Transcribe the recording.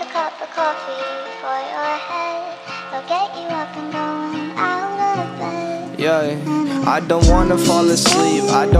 a cup of coffee for your head. They'll get you up and going out of bed. Yeah, I don't wanna fall asleep. I don't